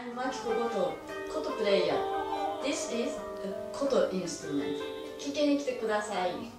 I'm Machiko Goto, Koto player. This is a Koto instrument. 聞きに来てください。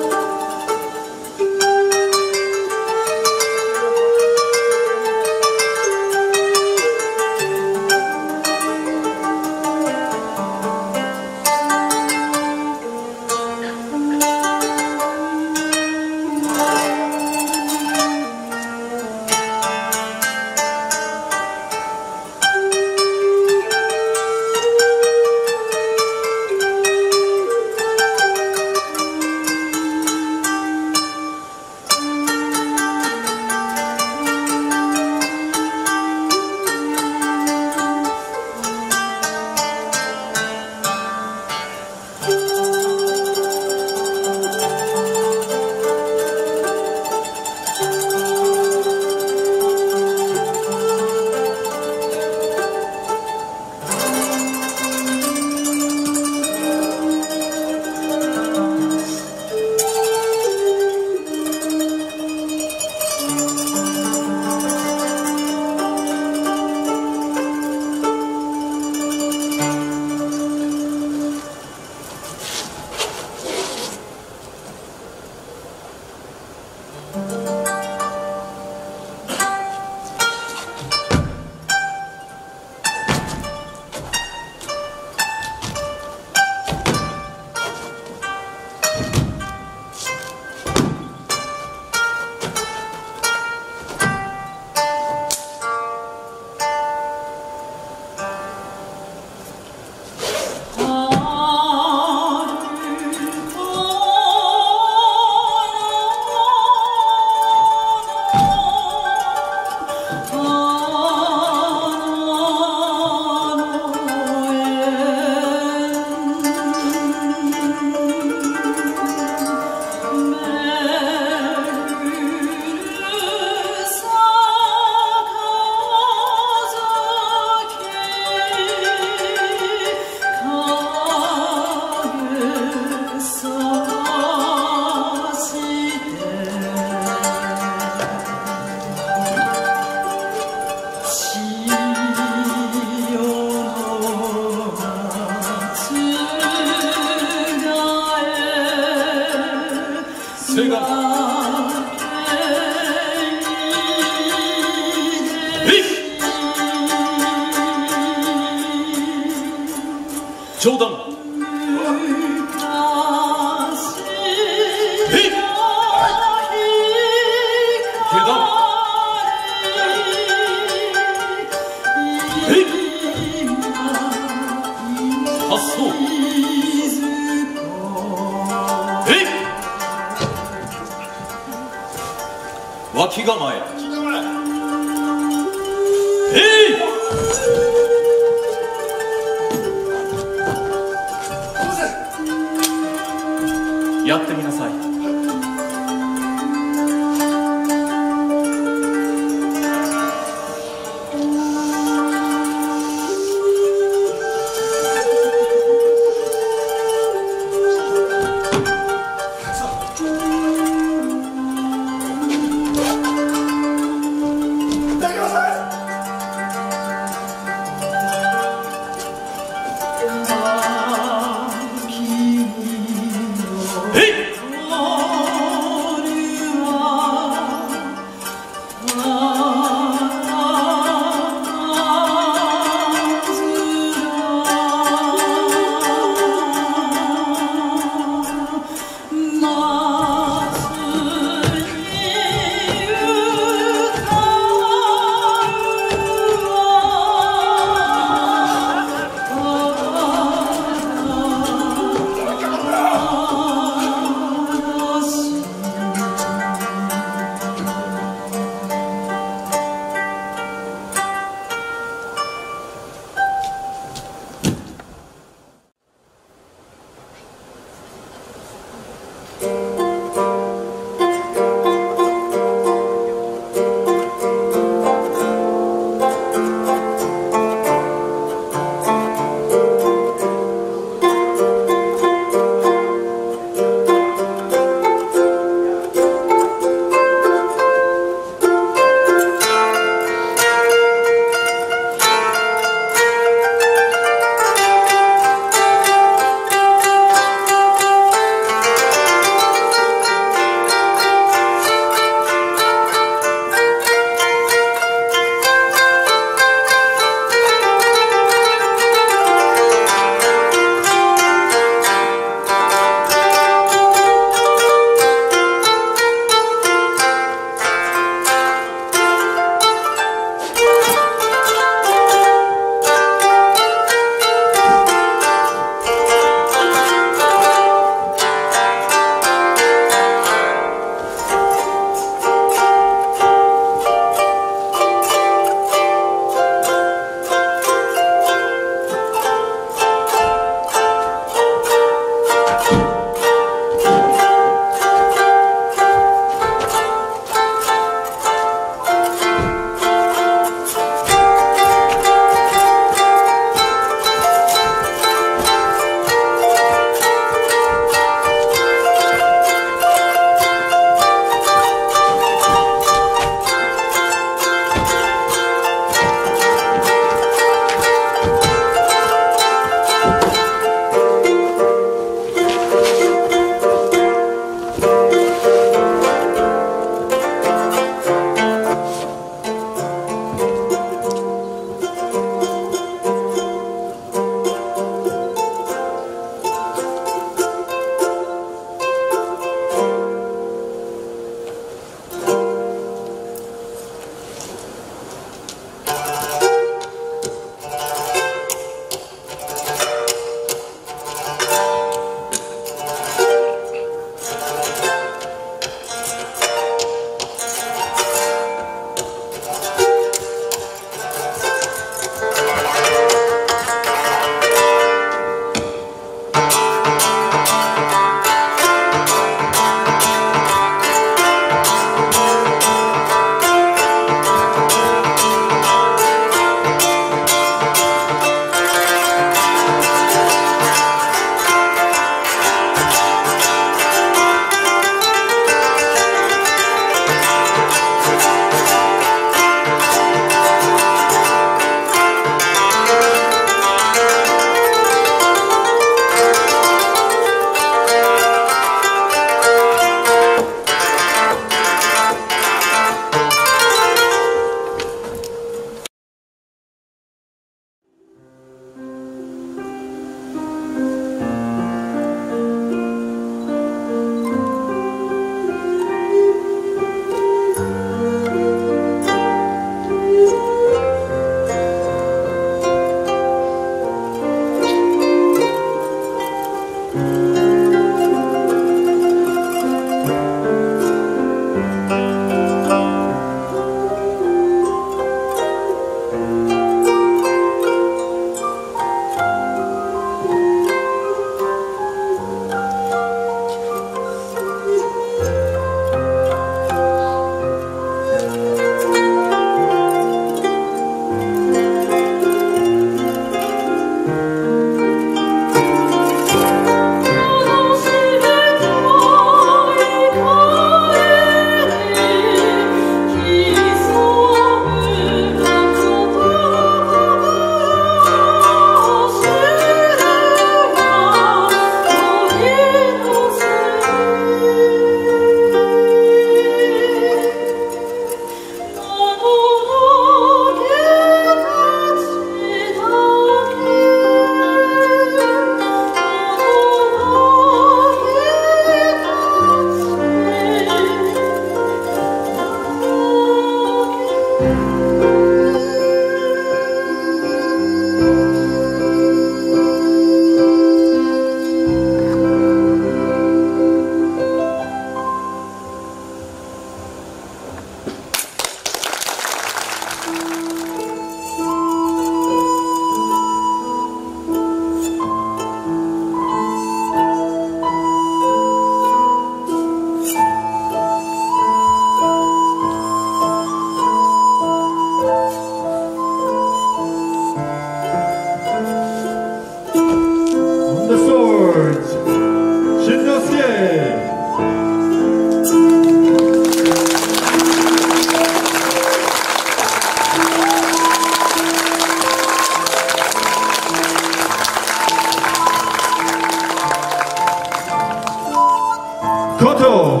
Koto,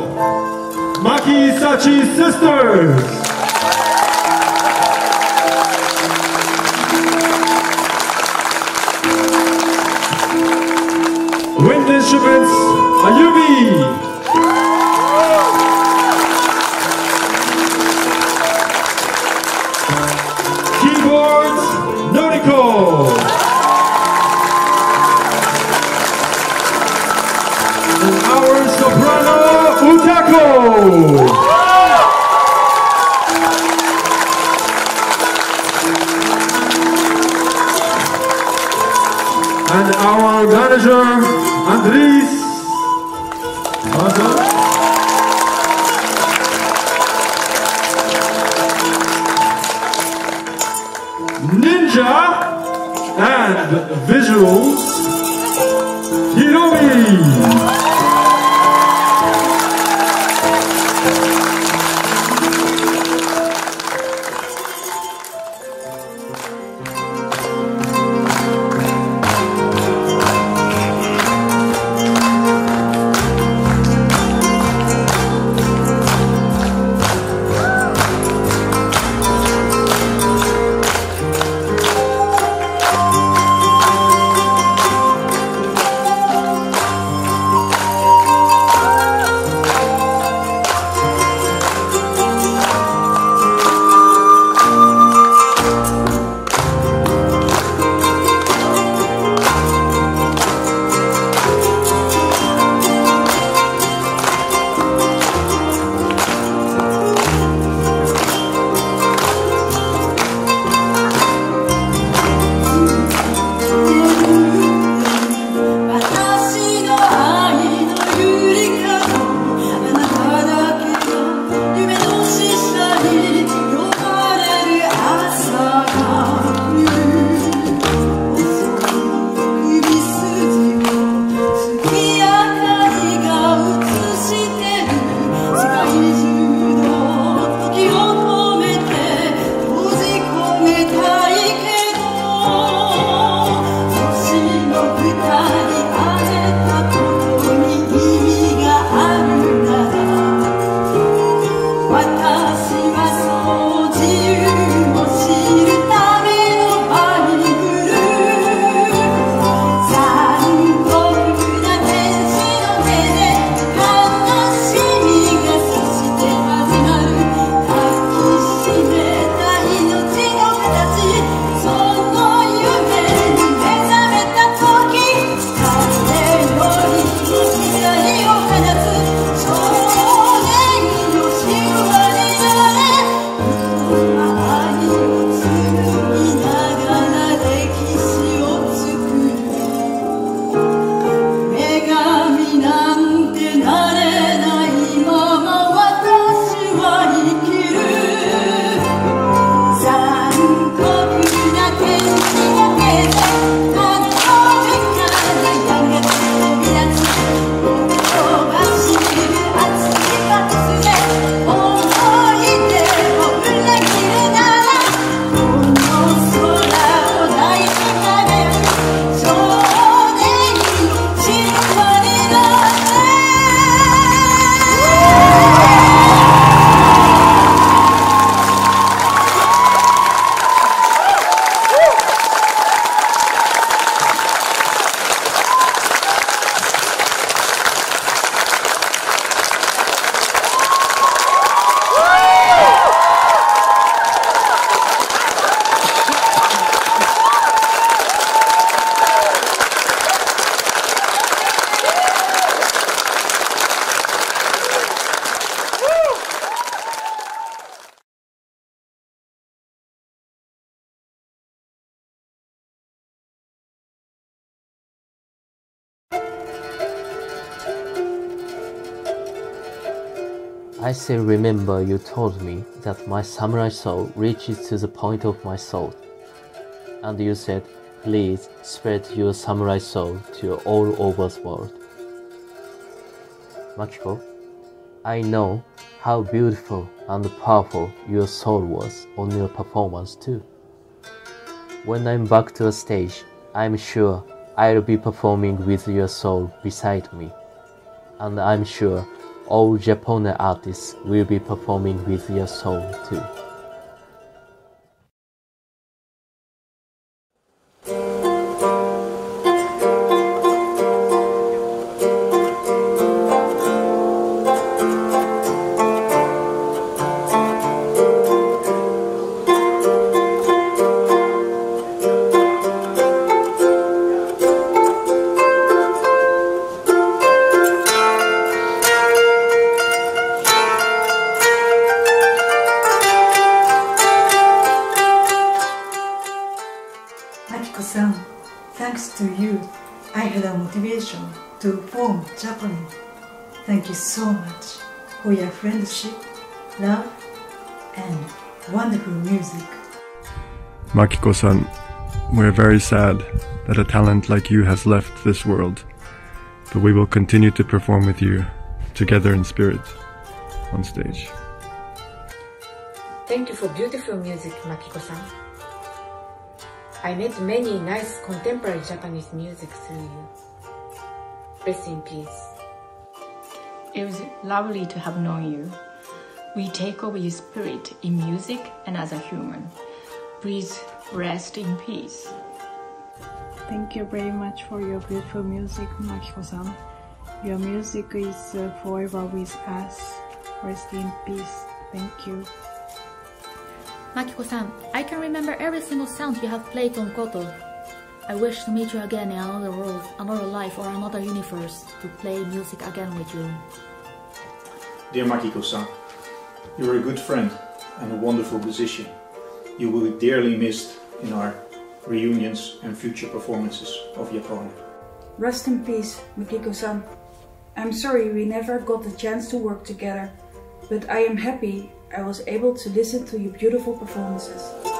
Maki Sachi Sisters. Visuals, still remember you told me that my samurai soul reaches to the point of my soul. And you said, please spread your samurai soul to all over the world. Makiko, I know how beautiful and powerful your soul was on your performance too. When I'm back to the stage, I'm sure I'll be performing with your soul beside me. And I'm sure all Japone artists will be performing with your soul too. Thanks to you, I had a motivation to form Japone. Thank you so much for your friendship, love, and wonderful music. Makiko-san, we're very sad that a talent like you has left this world, but we will continue to perform with you together in spirit on stage. Thank you for beautiful music, Makiko-san. I met many nice contemporary Japanese music through you. Rest in peace. It was lovely to have known you. We take over your spirit in music and as a human. Please rest in peace. Thank you very much for your beautiful music, Makiko-san. Your music is uh, forever with us. Rest in peace. Thank you. Makiko-san, I can remember every single sound you have played on Koto. I wish to meet you again in another world, another life, or another universe to play music again with you. Dear Makiko-san, you are a good friend and a wonderful musician. You will be dearly missed in our reunions and future performances of Japone. Rest in peace, Makiko-san. I'm sorry we never got the chance to work together, but I am happy I was able to listen to your beautiful performances.